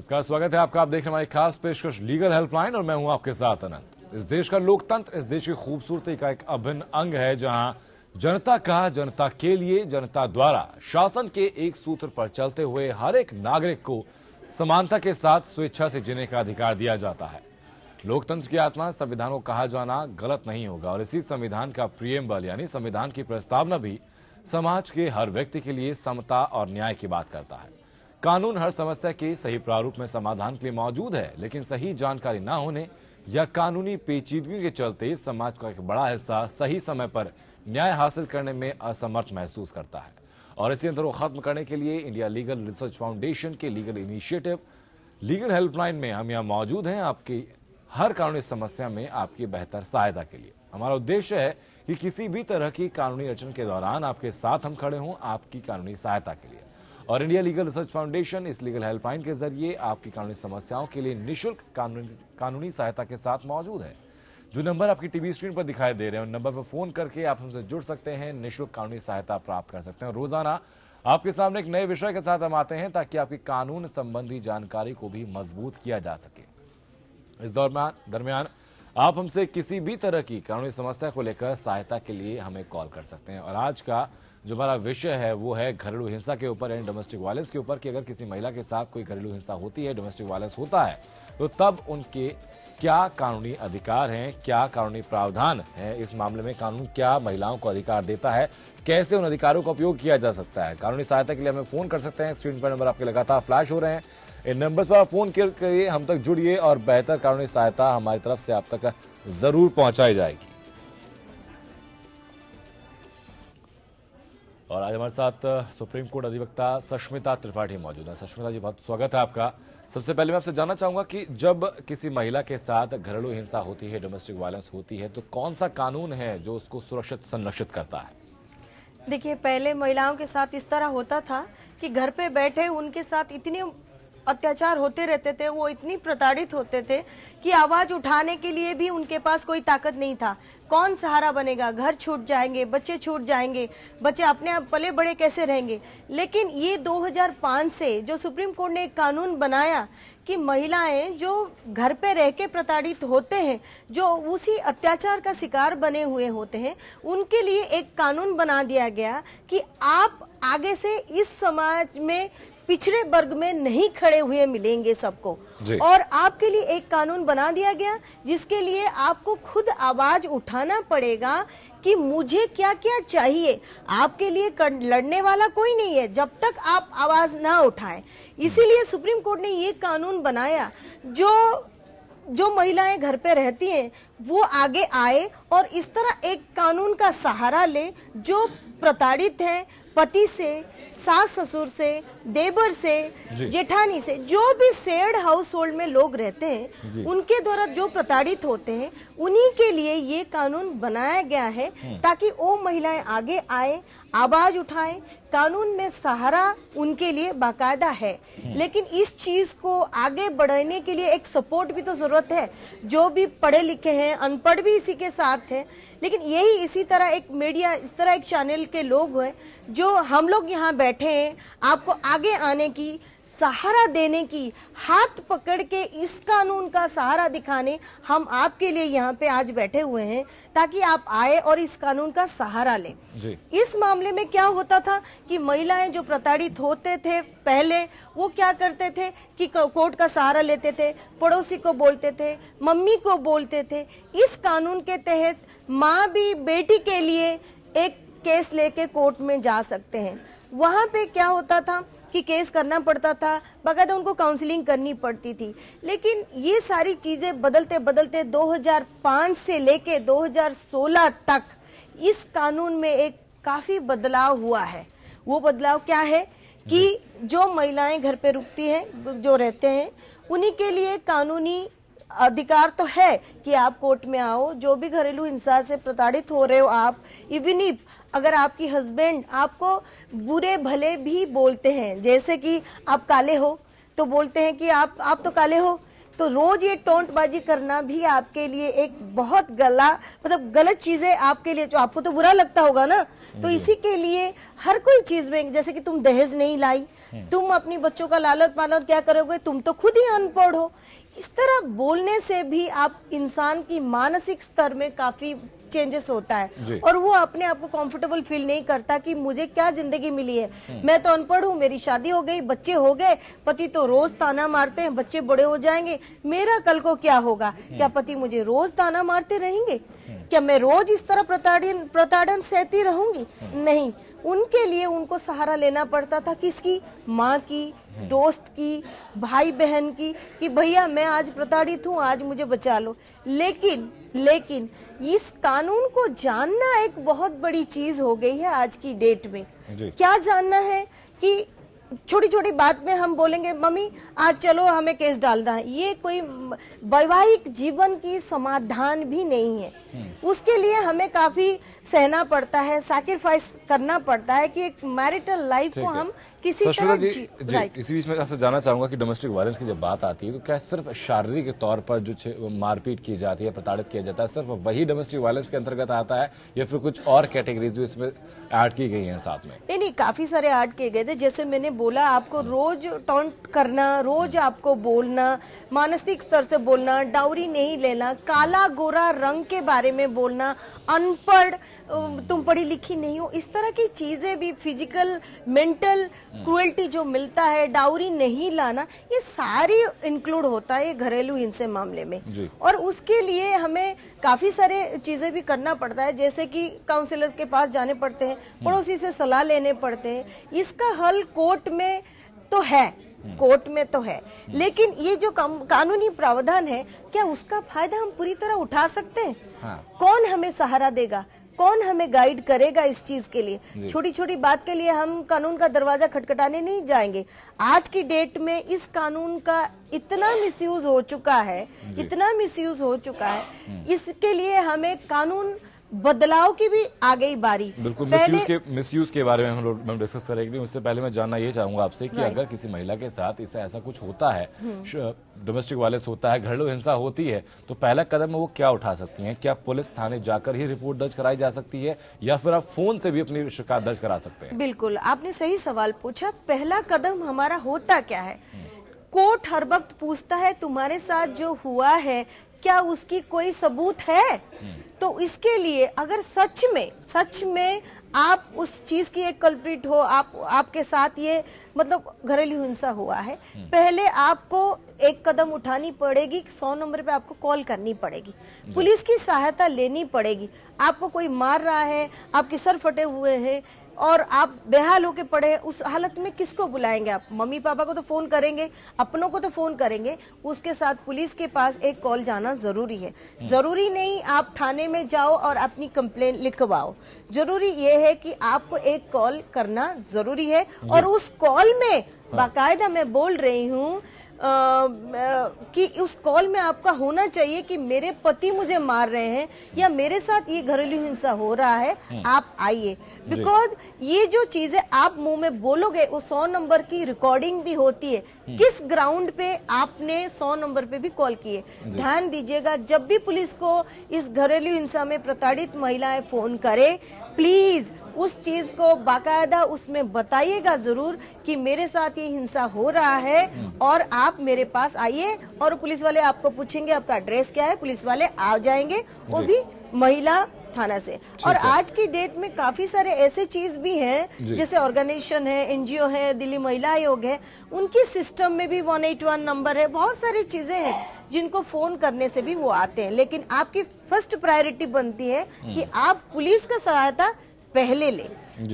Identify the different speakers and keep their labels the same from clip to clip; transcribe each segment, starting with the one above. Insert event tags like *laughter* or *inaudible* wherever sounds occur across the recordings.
Speaker 1: नमस्कार, स्वागत है आपका। आप देख रहे हैं हमारी खास पेशकश लीगल हेल्पलाइन और मैं हूँ आपके साथ अनंत। इस देश का लोकतंत्र, इस देश की खूबसूरती का एक अभिन्न अंग है, जहाँ जनता का, जनता के लिए, जनता द्वारा शासन के एक सूत्र पर चलते हुए हर एक नागरिक को समानता के साथ स्वेच्छा से जीने का अधिकार दिया जाता है। लोकतंत्र की आत्मा, संविधान को कहा जाना गलत नहीं होगा और इसी संविधान का प्रियम्बल यानी संविधान की प्रस्तावना भी समाज के हर व्यक्ति के लिए समता और न्याय की बात करता है। कानून हर समस्या के सही प्रारूप में समाधान के लिए मौजूद है, लेकिन सही जानकारी न होने या कानूनी पेचीदगी के चलते समाज का एक बड़ा हिस्सा सही समय पर न्याय हासिल करने में असमर्थ महसूस करता है। और इसी अंतर को खत्म करने के लिए इंडिया लीगल रिसर्च फाउंडेशन के लीगल इनिशिएटिव, लीगल हेल्पलाइन में हम यहाँ मौजूद हैं आपकी हर कानूनी समस्या में आपकी बेहतर सहायता के लिए। हमारा उद्देश्य है कि किसी भी तरह की कानूनी रचना के दौरान आपके साथ हम खड़े हों आपकी कानूनी सहायता के लिए। और इंडिया लीगल रिसर्च फाउंडेशन इस लीगल हेल्पलाइन के ज़रिए आपकी कानूनी समस्याओं के लिए निशुल्क कानूनी कानूनी सहायता के साथ मौजूद है। जो नंबर आपकी टीवी स्क्रीन पर दिखाई दे रहे हैं, उन नंबर पर फ़ोन करके आप हमसे जुड़ सकते हैं, निशुल्क कानूनी सहायता प्राप्त कर सकते हैं। रोज़ाना आपके सामने एक नए विषय के साथ हम आते हैं, ताकि आपकी कानून संबंधी जानकारी को भी मज़बूत किया जा सके। इस दौरान दरमियान आप हमसे किसी भी तरह की कानूनी समस्या को लेकर सहायता के लिए हमें कॉल कर सकते हैं। और आज का जो हमारा विषय है, वो है घरेलू हिंसा के ऊपर, यानी डोमेस्टिक वायलेंस के ऊपर, कि अगर किसी महिला के साथ कोई घरेलू हिंसा होती है डोमेस्टिक वायलेंस होता है तो तब उनके क्या कानूनी अधिकार हैं, क्या कानूनी प्रावधान है? इस मामले में कानून क्या महिलाओं को अधिकार देता है? कैसे उन अधिकारों का उपयोग किया जा सकता है? कानूनी सहायता के लिए हमें फ़ोन कर सकते हैं। स्क्रीन पर नंबर आपके लगातार फ्लैश हो रहे हैं। इन नंबर्स पर आप फ़ोन करिए हम तक जुड़िए और बेहतर कानूनी सहायता हमारी तरफ़ से आप तक ज़रूर पहुंचाई जाएगी। और आज हमारे साथ सुप्रीम कोर्ट अधिवक्ता सस्मिता त्रिपाठी मौजूद है। सस्मिता जी, बहुत स्वागत है आपका। सबसे पहले मैं आपसे जानना चाहूँगा कि जब किसी महिला के साथ घरेलू हिंसा होती है, डोमेस्टिक वायलेंस होती है तो कौन सा कानून है जो उसको सुरक्षित, संरक्षित करता है?
Speaker 2: देखिए, पहले महिलाओं के साथ इस तरह होता था कि घर पे बैठे उनके साथ इतने अत्याचार होते रहते थे, वो इतनी प्रताड़ित होते थे कि आवाज़ उठाने के लिए भी उनके पास कोई ताकत नहीं था। कौन सहारा बनेगा? घर छूट जाएँगे, बच्चे छूट जाएँगे, बच्चे अपने आप पले बड़े कैसे रहेंगे? लेकिन ये 2005 से जो सुप्रीम कोर्ट ने एक कानून बनाया कि महिलाएँ जो घर पे रह के प्रताड़ित होते हैं, जो उसी अत्याचार का शिकार बने हुए होते हैं, उनके लिए एक कानून बना दिया गया कि आप आगे से इस समाज में पिछड़े वर्ग में नहीं खड़े हुए मिलेंगे सबको। और आपके लिए एक कानून बना दिया गया जिसके लिए आपको खुद आवाज़ उठाना पड़ेगा कि मुझे क्या क्या चाहिए। आपके लिए लड़ने वाला कोई नहीं है जब तक आप आवाज़ ना उठाएँ। इसीलिए सुप्रीम कोर्ट ने ये कानून बनाया जो जो महिलाएँ घर पे रहती हैं वो आगे आए और इस तरह एक कानून का सहारा ले जो प्रताड़ित हैं पति से सास ससुर से देवर से जेठानी से जो भी शेयर्ड हाउस होल्ड में लोग रहते हैं उनके द्वारा जो प्रताड़ित होते हैं उन्हीं के लिए ये कानून बनाया गया है हम्म। ताकि वो महिलाएँ आगे आए आवाज़ उठाएँ कानून में सहारा उनके लिए बाकायदा है। हम्म। लेकिन इस चीज़ को आगे बढ़ाने के लिए एक सपोर्ट भी तो ज़रूरत है। जो भी पढ़े लिखे हैं अनपढ़ भी इसी के साथ है। लेकिन यही इसी तरह एक मीडिया इस तरह एक चैनल के लोग हैं जो हम लोग यहाँ बैठे हैं आपको आगे आने की सहारा देने की हाथ पकड़ के इस कानून का सहारा दिखाने हम आपके लिए यहाँ पे आज बैठे हुए हैं ताकि आप आए और इस कानून का सहारा लें। इस मामले में क्या होता था कि महिलाएँ जो प्रताड़ित होते थे पहले वो क्या करते थे कि कोर्ट का सहारा लेते थे पड़ोसी को बोलते थे मम्मी को बोलते थे। इस कानून के तहत माँ भी बेटी के लिए एक केस लेके कोर्ट में जा सकते हैं। वहाँ पे क्या होता था कि केस करना पड़ता था बाकायदा उनको काउंसलिंग करनी पड़ती थी। लेकिन ये सारी चीज़ें बदलते बदलते 2005 से लेके 2016 तक इस कानून में एक काफ़ी बदलाव हुआ है। वो बदलाव क्या है कि जो। महिलाएँ घर पे रुकती हैं जो रहते हैं उन्हीं के लिए कानूनी अधिकार तो है कि आप कोर्ट में आओ जो भी घरेलू हिंसा से प्रताड़ित हो रहे हो आप इवन इफ़ अगर आपकी हस्बैंड आपको बुरे भले भी बोलते हैं जैसे कि आप काले हो तो बोलते हैं कि आप आप तो काले हो तो रोज ये टोंटबाजी करना भी आपके लिए एक बहुत गला मतलब गलत चीज़ें आपके लिए जो आपको तो बुरा लगता होगा ना? तो इसी के लिए हर कोई चीज़ में जैसे कि तुम दहेज नहीं लाई तुम अपनी बच्चों का लालच पालन क्या करोगे? तुम तो खुद ही अनपढ़ हो। इस तरह बोलने से भी आप इंसान की मानसिक स्तर में काफ़ी चेंजेस होता है। और वो अपने आप को कंफर्टेबल फील नहीं करता कि मुझे क्या ज़िंदगी मिली है। मैं तो अनपढ़ हूँ मेरी शादी हो गई बच्चे हो गए पति तो रोज ताना मारते हैं बच्चे बड़े हो जाएँगे। मेरा कल को क्या होगा? क्या पति मुझे रोज ताना मारते रहेंगे? क्या मैं रोज इस तरह प्रताड़न प्रताड़न सहती रहूँगी? नहीं। उनके लिए उनको सहारा लेना पड़ता था किसकी? माँ की। दोस्त की भाई बहन की कि भैया मैं आज प्रताड़ित हूँ आज मुझे बचा लो। लेकिन लेकिन इस कानून को जानना एक बहुत बड़ी चीज़ हो गई है आज की डेट में। क्या जानना है कि छोटी छोटी बात में हम बोलेंगे मम्मी आज चलो हमें केस डालना है। ये कोई वैवाहिक जीवन की समाधान भी नहीं है। उसके लिए हमें काफ़ी सहना पड़ता है सैक्रिफाइस करना पड़ता है कि एक मैरिटल लाइफ को। हम किसी तरह
Speaker 1: जी
Speaker 2: जी-
Speaker 1: जी इसी बीच में आपसे जानना चाहूँगा कि डोमेस्टिक वायलेंस की जब बात आती है तो क्या सिर्फ़ शारीरिक तौर पर जो मारपीट की जाती है प्रताड़ित किया जाता है सिर्फ़ वही डोमेस्टिक वायलेंस के अंतर्गत आता है या फिर कुछ और कैटेगरीज भी इसमें ऐड की गई हैं साथ में?
Speaker 2: नहीं नहीं काफ़ी सारे आर्ट किए गए थे। जैसे मैंने बोला आपको रोज टॉन्ट करना रोज आपको बोलना मानसिक स्तर से बोलना डाउरी नहीं लेना काला गोरा रंग के बारे में बोलना अनपढ़ तुम पढ़ी लिखी नहीं हो इस तरह की चीज़ें भी फ़िज़िकल मेंटल क्रुएल्टी जो मिलता है डाउरी नहीं लाना ये सारी इंक्लूड होता है घरेलू हिंसे मामले में। और उसके लिए हमें काफ़ी सारे चीज़ें भी करना पड़ता है जैसे कि काउंसिलर्स के पास जाने पड़ते हैं पड़ोसी से सलाह लेने पड़ते हैं। इसका हल कोर्ट में तो है कोर्ट में तो है। लेकिन ये जो कानूनी प्रावधान है क्या उसका फ़ायदा हम पूरी तरह उठा सकते हैं?
Speaker 1: हाँ।
Speaker 2: कौन हमें सहारा देगा? कौन हमें गाइड करेगा इस चीज़ के लिए? छोटी छोटी बात के लिए हम कानून का दरवाज़ा खटखटाने नहीं जाएँगे। आज की डेट में इस कानून का इतना मिसयूज हो चुका है इतना मिसयूज हो चुका है इसके लिए हमें कानून बदलाव की भी आ गई बारी।
Speaker 1: बिल्कुल मिसयूज के मिसयूज के बारे में हम लोग डिस्कस करेंगे। उससे पहले मैं जानना ये चाहूँगा आपसे कि अगर किसी महिला के साथ इससे ऐसा कुछ होता है डोमेस्टिक वायलेंस होता है घरेलू हिंसा होती है तो पहला कदम वो क्या उठा सकती हैं? क्या पुलिस थाने जाकर ही रिपोर्ट दर्ज कराई जा सकती है या फिर आप फ़ोन से भी अपनी शिकायत दर्ज करा सकते हैं?
Speaker 2: बिल्कुल आपने सही सवाल पूछा। पहला कदम हमारा होता क्या है? कोर्ट हर वक्त पूछता है तुम्हारे साथ जो हुआ है क्या उसकी कोई सबूत है? तो इसके लिए अगर सच में सच में आप उस चीज़ की एक कल्प्रिट हो आप आपके साथ ये मतलब घरेलू हिंसा हुआ है पहले आपको एक कदम उठानी पड़ेगी सौ नंबर पे आपको कॉल करनी पड़ेगी पुलिस की सहायता लेनी पड़ेगी। आपको कोई मार रहा है आपके सर फटे हुए हैं और आप बेहाल होके पड़े हैं उस हालत में किसको बुलाएँगे आप? मम्मी पापा को तो फ़ोन करेंगे अपनों को तो फ़ोन करेंगे उसके साथ पुलिस के पास एक कॉल जाना ज़रूरी है। ज़रूरी नहीं आप थाने में जाओ और अपनी कंप्लेन लिखवाओ। ज़रूरी ये है कि आपको एक कॉल करना ज़रूरी है। और उस कॉल में बाकायदा मैं बोल रही हूँ कि उस कॉल में आपका होना चाहिए कि मेरे पति मुझे मार रहे हैं या मेरे साथ ये घरेलू हिंसा हो रहा है आप आइए। बिकॉज़ ये जो चीज़ें आप मुँह में बोलोगे वो सौ नंबर की रिकॉर्डिंग भी होती है। किस ग्राउंड पे आपने सौ नंबर पे भी कॉल किए? ध्यान दीजिएगा जब भी पुलिस को इस घरेलू हिंसा में प्रताड़ित महिलाएँ फ़ोन करे प्लीज़ उस चीज़ को बाकायदा उसमें बताइएगा ज़रूर कि मेरे साथ ये हिंसा हो रहा है और आप मेरे पास आइए और पुलिस वाले आपको पूछेंगे आपका एड्रेस क्या है पुलिस वाले आ जाएँगे वो भी महिला थाना से। और आज की डेट में काफ़ी सारे ऐसे चीज़ भी हैं जैसे ऑर्गेनाइजेशन है एनजीओ है दिल्ली महिला आयोग है उनकी सिस्टम में भी 181 नंबर है बहुत सारी चीज़ें हैं जिनको फ़ोन करने से भी वो आते हैं। लेकिन आपकी फ़र्स्ट प्रायोरिटी बनती है कि आप पुलिस का सहायता पहले ले।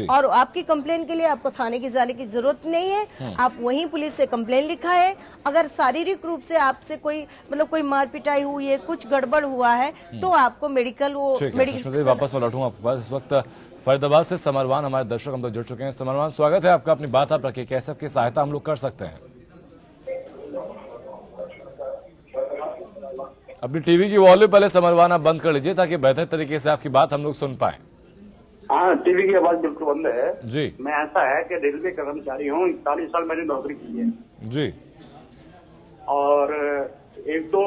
Speaker 2: और आपकी कंप्लेन के लिए आपको थाने की जाने की ज़रूरत नहीं है। आप वहीं पुलिस से कंप्लेन लिखा है। अगर शारीरिक रूप से आपसे कोई मतलब कोई मार पिटाई हुई है कुछ गड़बड़ हुआ है तो आपको मेडिकल वो
Speaker 1: है जी वापस आपके पास। इस वक्त फरीदाबाद से समरवान हमारे दर्शक हम तक जुड़ चुके हैं। समरवान स्वागत है आपका अपनी बात आप रखिए। कैसे आपकी सहायता हम लोग कर सकते हैं? अपनी टीवी की वॉल्यूम पहले समरवान आप बंद कर लीजिए ताकि बेहतर तरीके से आपकी बात हम लोग सुन पाए।
Speaker 3: हाँ टीवी की आवाज़ बिल्कुल बंद है।
Speaker 1: जी।
Speaker 3: मैं ऐसा है कि रेलवे कर्मचारी हूँ इकतालीस साल मैंने नौकरी की है।
Speaker 1: जी।
Speaker 3: और एक तो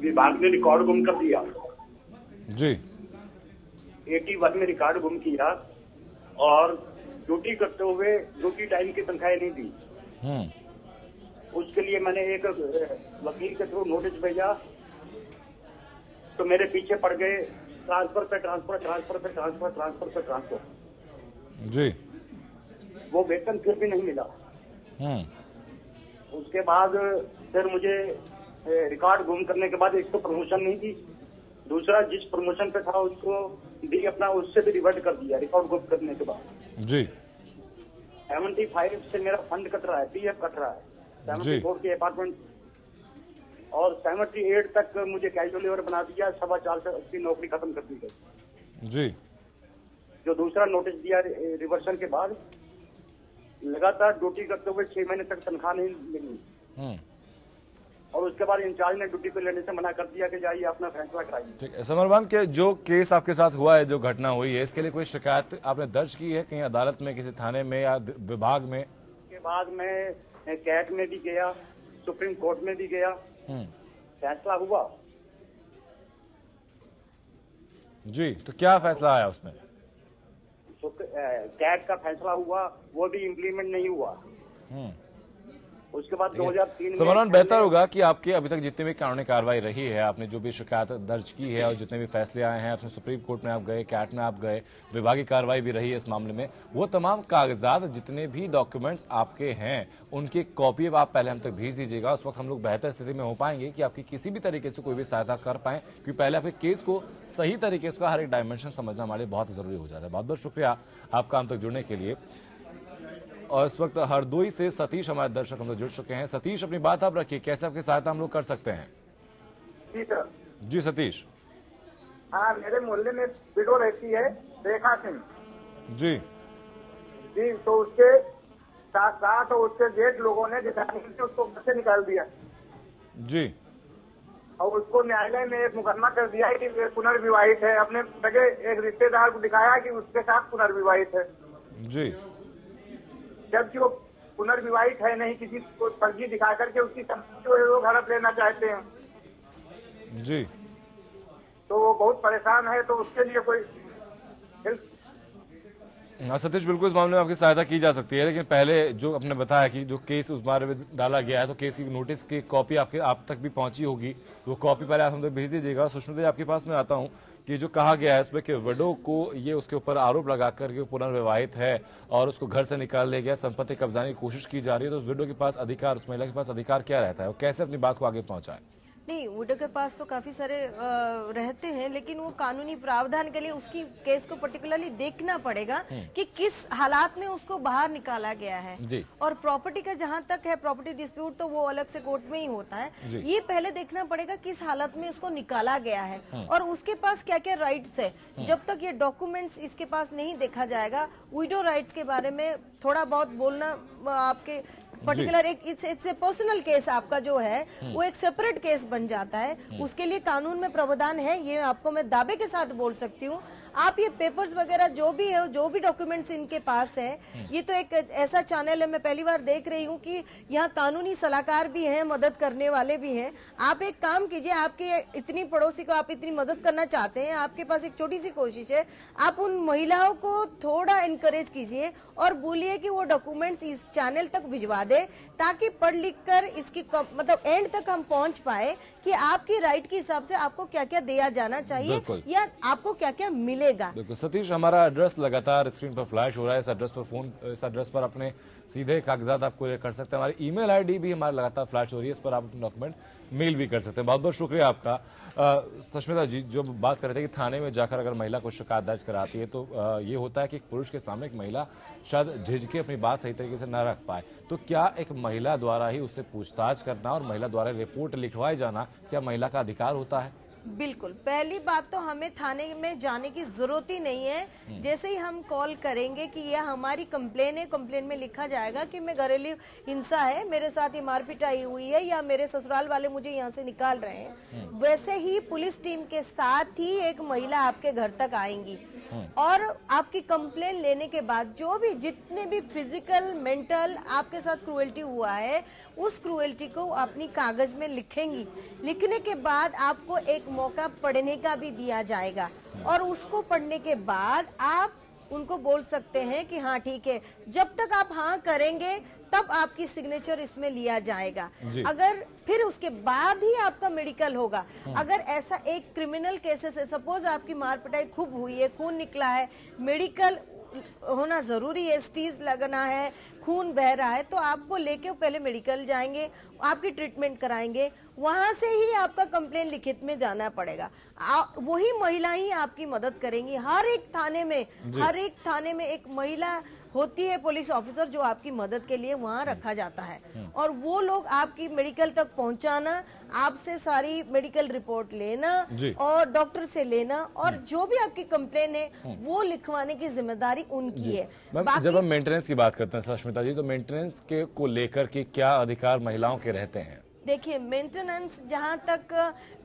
Speaker 3: विभाग ने रिकॉर्ड गुम कर दिया।
Speaker 1: जी।
Speaker 3: एटी वन में रिकॉर्ड गुम किया और ड्यूटी करते हुए ड्यूटी टाइम की तनख्वाहें नहीं दी।
Speaker 1: हम्म।
Speaker 3: उसके लिए मैंने एक वकील के थ्रू नोटिस भेजा। तो मेरे पीछे पड़ गए ट्रांसफ़र पे ट्रांसफ़र ट्रांसफ़र पे ट्रांसफ़र ट्रांसफ़र पे ट्रांसफ़र।
Speaker 1: जी।
Speaker 3: वो वेतन फिर भी नहीं मिला।
Speaker 1: हम्म।
Speaker 3: उसके बाद फिर मुझे रिकॉर्ड गुम करने के बाद एक तो प्रमोशन नहीं दी दूसरा जिस प्रमोशन पे था उसको दी अपना उससे भी रिवर्ट कर दिया रिकॉर्ड गुम करने के बाद।
Speaker 1: जी।
Speaker 3: सेवेंटी फाइव से मेरा फंड कट रहा है पीएफ कट रहा है। सेवेंटी फोर के अपार्टमेंट और सेवेंटी एट तक मुझे कैजुअल लेबर बना दिया सवा चार से उसकी नौकरी खत्म कर दी गई।
Speaker 1: जी।
Speaker 3: जो दूसरा नोटिस दिया रि- रिवर्सन के बाद लगातार ड्यूटी करते हुए छह महीने तक तनख्वाह नहीं मिली।
Speaker 1: हम्म।
Speaker 3: और उसके बाद इंचार्ज ने ड्यूटी पे लेने से मना कर दिया कि जाइए अपना फैसला कराइए।
Speaker 1: ठीक है के जो केस आपके साथ हुआ है जो घटना हुई है इसके लिए कोई शिकायत आपने दर्ज की है? कहीं अदालत में किसी थाने में या विभाग में?
Speaker 3: उसके बाद मैं कैट में भी गया सुप्रीम कोर्ट में भी गया फैसला हुआ।
Speaker 1: जी तो क्या फैसला आया उसमें?
Speaker 3: तो कैट का फैसला हुआ वो भी इम्प्लीमेंट नहीं हुआ।
Speaker 1: हम्म।
Speaker 3: उसके बाद 2003 में
Speaker 1: समरमान बेहतर होगा कि आपके अभी तक जितनी भी कानूनी कार्रवाई रही है आपने जो भी शिकायत दर्ज की है और जितने भी फैसले आए हैं आपने सुप्रीम कोर्ट में आप गए कैट में आप गए विभागीय कार्रवाई भी रही है इस मामले में वो तमाम कागजात जितने भी डॉक्यूमेंट्स आपके हैं उनकी कॉपी आप पहले हम तक भेज दीजिएगा। उस वक्त हम लोग बेहतर स्थिति में हो पाएँगे कि आपकी किसी भी तरीके से कोई भी सहायता कर पाए क्योंकि पहले आपके केस को सही तरीके से हर एक डायमेंशन समझना हमारे लिए बहुत ज़रूरी हो जाता है। बहुत बहुत शुक्रिया आपका हम तक जुड़ने के लिए। और इस वक्त हरदोई से सतीश हमारे दर्शक हम लोग जुड़ चुके हैं। सतीश अपनी बात आप रखिए कैसे आपकी सहायता हम लोग कर सकते हैं?
Speaker 4: जी सर।
Speaker 1: जी सतीश।
Speaker 4: हाँ मेरे मोहल्ले में विडो रहती है रेखा सिंह।
Speaker 1: जी।
Speaker 4: जी तो उसके साथ साथ उसके जेठ लोगों ने के उसको घर से निकाल दिया।
Speaker 1: जी।
Speaker 4: और उसको न्यायालय में एक मुकदमा कर दिया है कि वे पुनर्विवाहित है। अपने सगे एक रिश्तेदार को दिखाया कि उसके साथ पुनर्विवाहित है।
Speaker 1: जी।
Speaker 4: जबकि वो पुनर्विवाहित है नहीं किसी को फर्जी दिखा करके उसकी संपत्ति वो लोग हड़प लेना चाहते हैं।
Speaker 1: जी।
Speaker 4: तो वो बहुत परेशान है तो उसके लिए कोई हेल्प
Speaker 1: हाँ सतीश बिल्कुल इस मामले में आपकी सहायता की जा सकती है लेकिन पहले जो आपने बताया कि जो केस उस बारे में डाला गया है तो केस की नोटिस की कॉपी आपके आप तक भी पहुँची होगी। वो कॉपी पहले आप हम तक भेज दीजिएगा सुष्मिता जी आपके पास में आता हूँ। कि जो कहा गया है इसमें कि विडो को ये उसके ऊपर आरोप लगाकर के पुनर्विवाहित है और उसको घर से निकाल लिया गया संपत्ति कब्जाने की कोशिश की जा रही है। तो विडो के पास अधिकार उस महिला के पास अधिकार क्या रहता है? वो कैसे अपनी बात को आगे पहुँचाए?
Speaker 2: नहीं विडो के पास तो काफ़ी सारे रहते हैं लेकिन वो कानूनी प्रावधान के लिए उसकी केस को पर्टिकुलरली देखना पड़ेगा कि किस हालात में उसको बाहर निकाला गया है।
Speaker 1: जी।
Speaker 2: और प्रॉपर्टी का जहाँ तक है प्रॉपर्टी डिस्प्यूट तो वो अलग से कोर्ट में ही होता है। ये पहले देखना पड़ेगा किस हालत में उसको निकाला गया है। और उसके पास क्या क्या राइट्स है जब तक ये डॉक्यूमेंट्स इसके पास नहीं देखा जाएगा विडो राइट्स के बारे में थोड़ा बहुत बोलना आपके पर्टिकुलर एक इट्स इट्स पर्सनल केस आपका जो है वो एक सेपरेट केस बन जाता है। उसके लिए कानून में प्रावधान है ये आपको मैं दावे के साथ बोल सकती हूँ। आप ये पेपर्स वगैरह जो भी है जो भी डॉक्यूमेंट्स इनके पास है ये तो एक ऐसा चैनल है मैं पहली बार देख रही हूँ कि यहाँ कानूनी सलाहकार भी हैं मदद करने वाले भी हैं। आप एक काम कीजिए आपके इतनी पड़ोसी को आप इतनी मदद करना चाहते हैं आपके पास एक छोटी सी कोशिश है आप उन महिलाओं को थोड़ा इनकरेज कीजिए और बोलिए कि वो डॉक्यूमेंट्स इस चैनल तक भिजवा दे ताकि पढ़ लिख कर इसकी मतलब एंड तक हम पहुँच पाए कि आपकी राइट के हिसाब से आपको क्या क्या दिया जाना चाहिए या आपको क्या क्या मिलेगा।
Speaker 1: बिल्कुल सतीश हमारा एड्रेस लगातार स्क्रीन पर फ्लैश हो रहा है। इस एड्रेस पर फ़ोन इस एड्रेस पर अपने सीधे कागजात आप कोरियर कर सकते हैं। हमारी ईमेल आईडी भी हमारा लगातार फ्लैश हो रही है। इस पर आप अपने डॉक्यूमेंट मेल भी कर सकते हैं। बहुत बहुत शुक्रिया आपका। सष्मिता जी जो बात कर रहे थे कि थाने में जाकर अगर महिला को शिकायत दर्ज कराती है तो अ, ये होता है कि एक पुरुष के सामने एक महिला शायद झिझके अपनी बात सही तरीके से न रख पाए। तो क्या एक महिला द्वारा ही उससे पूछताछ करना और महिला द्वारा रिपोर्ट लिखवाए जाना क्या महिला का अधिकार होता है?
Speaker 2: बिल्कुल। पहली बात तो हमें थाने में जाने की ज़रूरत ही नहीं है। जैसे ही हम कॉल करेंगे कि यह हमारी कंप्लेन है कंप्लेन में लिखा जाएगा कि मैं घरेलू हिंसा है मेरे साथ ही मारपीट आई हुई है या मेरे ससुराल वाले मुझे यहाँ से निकाल रहे हैं। वैसे ही पुलिस टीम के साथ ही एक महिला आपके घर तक आएँगी। और आपकी कंप्लेन लेने के बाद जो भी जितने भी फ़िज़िकल मेंटल आपके साथ क्रुएल्टी हुआ है उस क्रुएल्टी को अपनी कागज़ में लिखेंगी। लिखने के बाद आपको एक मौका पढ़ने का भी दिया जाएगा। और उसको पढ़ने के बाद आप उनको बोल सकते हैं कि हाँ ठीक है। जब तक आप हाँ करेंगे तब आपकी सिग्नेचर इसमें लिया जाएगा। अगर फिर उसके बाद ही आपका मेडिकल होगा अगर ऐसा एक क्रिमिनल केसेस है सपोज़ आपकी मारपिटाई खूब हुई है खून निकला है मेडिकल होना ज़रूरी है स्टीज लगना है खून बह रहा है तो आपको लेके पहले मेडिकल जाएँगे आपकी ट्रीटमेंट कराएँगे वहाँ से ही आपका कंप्लेन लिखित में जाना पड़ेगा। वही महिला ही आपकी मदद करेंगी। हर एक थाने में हर एक थाने में एक महिला होती है पुलिस ऑफिसर जो आपकी मदद के लिए वहाँ रखा जाता है। और वो लोग आपकी मेडिकल तक पहुँचाना आपसे सारी मेडिकल रिपोर्ट लेना और डॉक्टर से लेना और जो भी आपकी कंप्लेन है वो लिखवाने की ज़िम्मेदारी उनकी है।
Speaker 1: जब हम मेंटेनेंस की बात करते हैं सश्मिता जी तो मेंटेनेंस के को लेकर के क्या अधिकार महिलाओं के रहते हैं?
Speaker 2: देखिए मेंटेनेंस जहाँ तक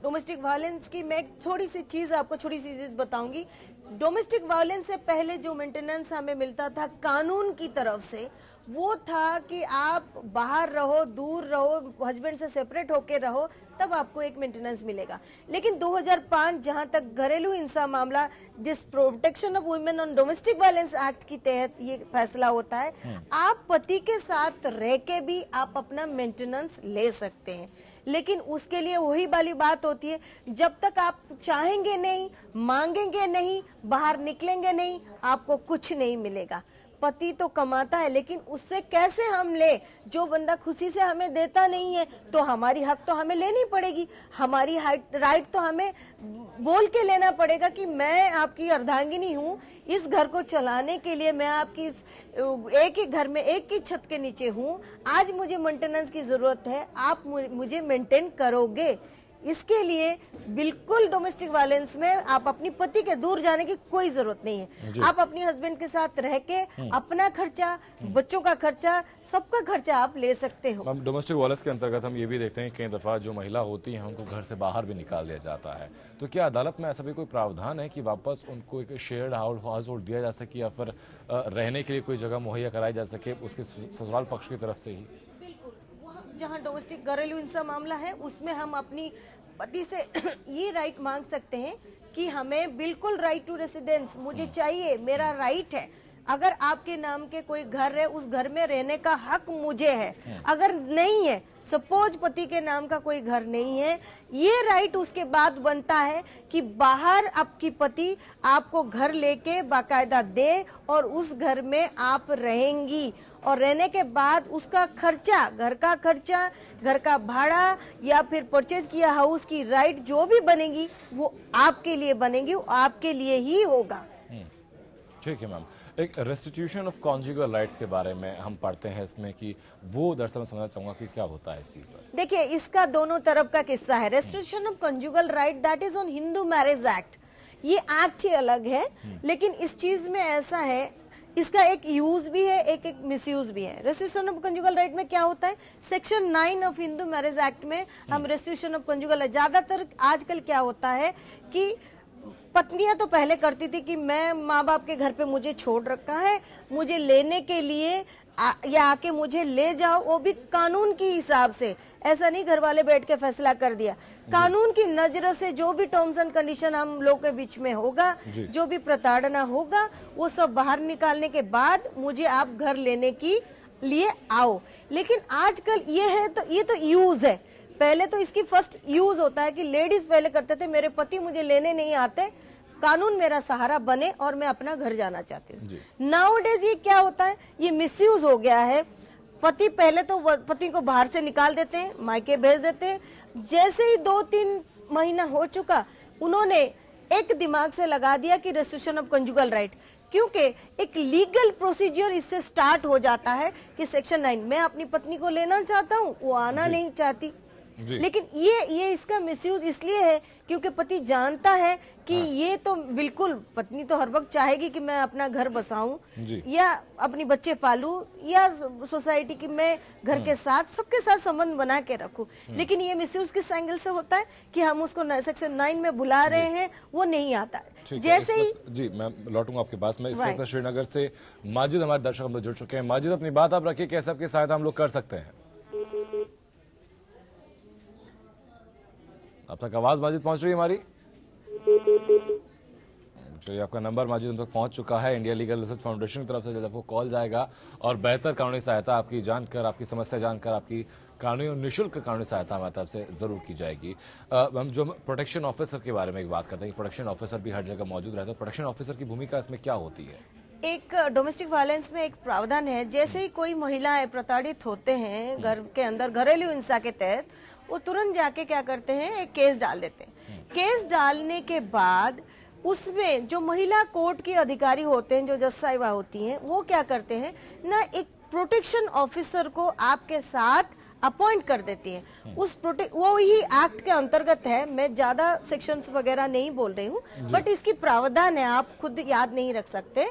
Speaker 2: डोमेस्टिक वायलेंस की मैं थोड़ी सी चीज़ आपको छोटी सी चीज़ बताऊँगी डोमेस्टिक वायलेंस से पहले जो मेंटेनेंस हमें मिलता था कानून की तरफ़ से वो था कि आप बाहर रहो दूर रहो हस्बैंड से सेपरेट होके रहो तब आपको एक मेंटेनेंस मिलेगा। लेकिन 2005 जहाँ तक घरेलू हिंसा मामला जिस protection of women on domestic violence act के तहत ये फैसला होता है आप पति के साथ रह के भी आप अपना मेंटेनेंस ले सकते हैं। लेकिन उसके लिए वही वाली बात होती है, जब तक आप चाहेंगे नहीं, मांगेंगे नहीं, बाहर निकलेंगे नहीं, आपको कुछ नहीं मिलेगा। पति तो कमाता है, लेकिन उससे कैसे हम ले? जो बंदा खुशी से हमें देता नहीं है तो हमारी हक तो हमें लेनी पड़ेगी। हमारी राइट तो हमें बोल के लेना पड़ेगा कि मैं आपकी अर्धांगिनी हूँ। इस घर को चलाने के लिए मैं आपकी इस, एक ही घर में एक ही छत के नीचे हूँ। आज मुझे मेंटेनेंस की ज़रूरत है, आप मुझे मेंटेन करोगे। इसके लिए बिल्कुल डोमेस्टिक वायलेंस में आप अपनी पति के दूर जाने की कोई ज़रूरत नहीं है। आप अपनी हस्बैंड के साथ रह के अपना खर्चा बच्चों का खर्चा सबका खर्चा आप ले सकते हो।
Speaker 1: डोमेस्टिक वायलेंस के अंतर्गत हम ये भी देखते हैं कई दफ़ा जो महिला होती है उनको घर से बाहर भी निकाल दिया जाता है। तो क्या अदालत में ऐसा भी कोई प्रावधान है कि वापस उनको एक शेयर हाउस होल्ड दिया जा सके या फिर रहने के लिए कोई जगह मुहैया कराई जा सके उसके ससुराल पक्ष की तरफ़ से ही?
Speaker 2: जहाँ डोमेस्टिक घरेलू हिंसा मामला है उसमें हम अपनी पति से *clears throat* ये राइट मांग सकते हैं कि हमें बिल्कुल राइट टू रेसिडेंस मुझे चाहिए मेरा राइट है। अगर आपके नाम के कोई घर है उस घर में रहने का हक मुझे है। अगर नहीं है सपोज़ पति के नाम का कोई घर नहीं है ये राइट उसके बाद बनता है कि बाहर आपकी पति आपको घर लेके बाकायदा दे और उस घर में आप रहेंगी। और रहने के बाद उसका खर्चा घर का खर्चा घर का भाड़ा या फिर परचेज किया हाउस की राइट जो भी बनेगी वो आपके लिए बनेगी वो आपके लिए ही होगा।
Speaker 1: ठीक है मैम एक रेस्टिट्यूशन ऑफ़ कॉन्जुगल राइट्स के बारे में हम पढ़ते हैं इसमें कि वो दरअसल मैं समझना चाहूँगा कि क्या होता है इस चीज़ पर।
Speaker 2: देखिए इसका दोनों तरफ़ का किस्सा है। Restriction of conjugal right that is on Hindu marriage act ये एक्ट ही अलग है लेकिन इस चीज़ में ऐसा है इसका एक यूज़ भी है एक एक मिसयूज भी है। रेस्ट्रिक्शन ऑफ़ कंजुगल राइट में क्या होता है? Section nine of Hindu marriage act में हम रेस्ट्रिक्शन ऑफ़ कंजुगल ज़्यादातर आजकल क्या होता है कि पत्नियाँ तो पहले करती थी कि मैं माँ बाप के घर पे मुझे छोड़ रखा है मुझे लेने के लिए आ, या आके मुझे ले जाओ वो भी कानून के हिसाब से। ऐसा नहीं घर वाले बैठ के फैसला कर दिया। कानून की नज़र से जो भी टर्म्स एंड कंडीशन हम लोग के बीच में होगा
Speaker 1: जो।
Speaker 2: भी प्रताड़ना होगा वो सब बाहर निकालने के बाद मुझे आप घर लेने की लिए आओ। लेकिन आजकल ये है तो ये तो यूज़ है। पहले तो इसकी फ़र्स्ट यूज़ होता है कि लेडीज़ पहले करते थे मेरे पति मुझे लेने नहीं आते। कानून मेरा सहारा बने और मैं अपना घर जाना चाहती हूँ। नाउ डेज़ ये क्या होता है? ये मिसयूज हो गया है। पति पहले तो पति को बाहर से निकाल देते हैं मायके भेज देते हैं। जैसे ही दो तीन महीना हो चुका उन्होंने एक दिमाग से लगा दिया कि रेस्ट्रिक्शन ऑफ़ कंजुगल राइट क्योंकि एक लीगल प्रोसीजर इससे स्टार्ट हो जाता है कि सेक्शन नाइन मैं अपनी पत्नी को लेना चाहता हूँ वो आना नहीं चाहती। लेकिन ये ये इसका मिसयूज इसलिए है क्योंकि पति जानता है कि हाँ। ये तो बिल्कुल पत्नी तो हर वक्त चाहेगी कि मैं अपना घर बसाऊं या अपनी बच्चे पालू या सोसाइटी की मैं घर के हाँ। साथ सबके साथ संबंध बना के रखूँ। हाँ। लेकिन ये मिसयूज किस एंगल से होता है कि हम उसको सेक्शन नाइन में बुला रहे हैं वो नहीं आता। जैसे ही
Speaker 1: जी मैं लौटूँगा आपके पास। में इस वक्त श्रीनगर से माजिद हमारे दर्शक हम जुड़ चुके हैं। माजिद अपनी बात आप रखिए कैसे आपकी सहायता हम लोग कर सकते हैं। अब तक आवाज़ माजिद पहुँच रही है हमारी। चलिए आपका नंबर माजिद तक पहुँच चुका है इंडिया लीगल रिसर्च फाउंडेशन की तरफ़ से जब आपको कॉल जाएगा, और बेहतर कानूनी सहायता आपकी जानकर, आपकी समस्या जानकर, आपकी कानूनी और निःशुल्क कानूनी सहायता हमारी तरफ़ से ज़रूर की जाएगी। हम जो प्रोटेक्शन ऑफिसर के बारे में एक बात करते हैं प्रोटेक्शन ऑफिसर भी हर जगह मौजूद रहता है। प्रोटेक्शन ऑफिसर की भूमिका इसमें क्या होती है?
Speaker 2: एक डोमेस्टिक वायलेंस में एक प्रावधान है, जैसे ही कोई महिलाएँ प्रताड़ित होते हैं, घर के अंदर, घरेलू हिंसा के तहत वो तुरंत जाके क्या करते हैं एक केस डाल देते हैं। केस डालने के बाद उसमें जो महिला कोर्ट के अधिकारी होते हैं जो जज साहिबा होती हैं वो क्या करते हैं ना एक प्रोटेक्शन ऑफिसर को आपके साथ अपॉइंट कर देती है। उस प्रोटेक्ट वो ही एक्ट के अंतर्गत है मैं ज़्यादा सेक्शंस वगैरह नहीं बोल रही हूँ बट इसकी प्रावधान है आप खुद याद नहीं रख सकते।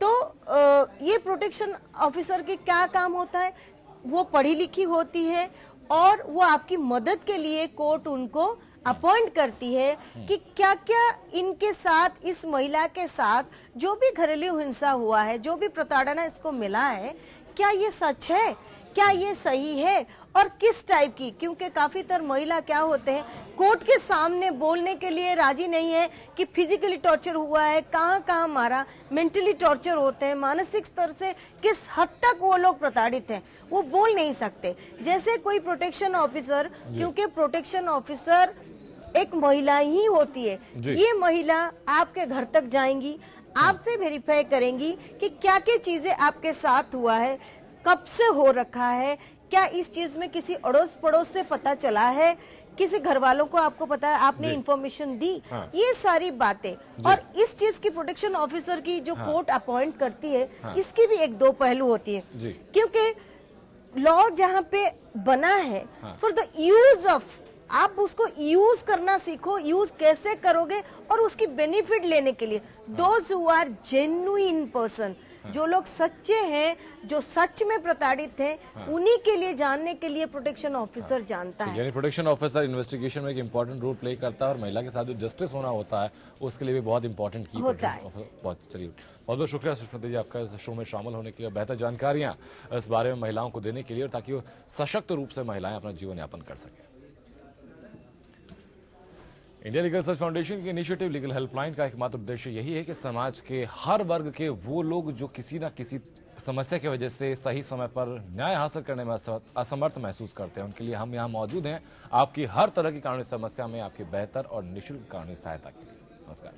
Speaker 2: तो ये प्रोटेक्शन ऑफिसर के क्या काम होता है वो पढ़ी लिखी होती है और वो आपकी मदद के लिए कोर्ट उनको अपॉइंट करती है कि क्या क्या इनके साथ इस महिला के साथ जो भी घरेलू हिंसा हुआ है जो भी प्रताड़ना इसको मिला है क्या ये सच है? क्या ये सही है? और किस टाइप की? क्योंकि काफ़ी तर महिला क्या होते हैं कोर्ट के सामने बोलने के लिए राज़ी नहीं है कि फिजिकली टॉर्चर हुआ है कहाँ कहाँ मारा मेंटली टॉर्चर होते हैं मानसिक स्तर से किस हद तक वो लोग प्रताड़ित हैं वो बोल नहीं सकते। जैसे कोई प्रोटेक्शन ऑफिसर क्योंकि प्रोटेक्शन ऑफिसर एक महिला ही होती है ये महिला आपके घर तक जाएँगी आपसे वेरीफाई करेंगी कि क्या क्या चीज़ें आपके साथ हुआ है कब से हो रखा है? क्या इस चीज़ में किसी अड़ोस पड़ोस से पता चला है? किसी घर वालों को आपको पता है? आपने इंफॉर्मेशन दी? हाँ। ये सारी बातें। और इस चीज़ की प्रोटेक्शन ऑफिसर की जो हाँ। कोर्ट अपॉइंट करती है हाँ। इसकी भी एक दो पहलू होती है। क्योंकि लॉ जहाँ पे बना है फॉर द यूज़ ऑफ़ आप उसको यूज़ करना सीखो यूज़ कैसे करोगे और उसकी बेनिफिट लेने के लिए। Those who are genuine person. जो लोग सच्चे हैं जो सच में प्रताड़ित हैं हाँ। उन्हीं के लिए जानने के लिए प्रोटेक्शन ऑफिसर हाँ। जानता है।
Speaker 1: यानी प्रोटेक्शन ऑफिसर इन्वेस्टिगेशन में एक इम्पोर्टेंट रोल प्ले करता है और महिला के साथ जो जस्टिस होना होता है उसके लिए भी बहुत इंपॉर्टेंट की
Speaker 2: होता है।
Speaker 1: बहुत चलिए। बहुत बहुत शुक्रिया सुष्मा जी आपका इस शो में शामिल होने के लिए बेहतर जानकारियाँ इस बारे में महिलाओं को देने के लिए और ताकि वो सशक्त रूप से महिलाएँ अपना जीवन यापन कर सकें। इंडिया लीगल सर्च फाउंडेशन की इनिशिएटिव, लीगल हेल्पलाइन का एकमात्र उद्देश्य यही है कि समाज के हर वर्ग के वो लोग जो किसी ना किसी समस्या की वजह से सही समय पर न्याय हासिल करने में असमर्थ महसूस करते हैं। उनके लिए हम यहाँ मौजूद हैं। आपकी हर तरह की कानूनी समस्या में आपकी बेहतर और निःशुल्क कानूनी सहायता के लिए। नमस्कार।